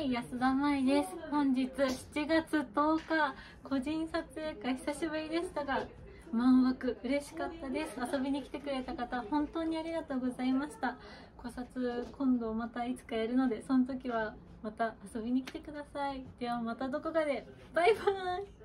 い安田舞です。本日7月10日個人撮影会久しぶりでしたが満枠嬉しかったです。遊びに来てくれた方本当にありがとうございました。考察今度またいつかやるのでその時はまた遊びに来てください。ではまたどこかで。バイバイ。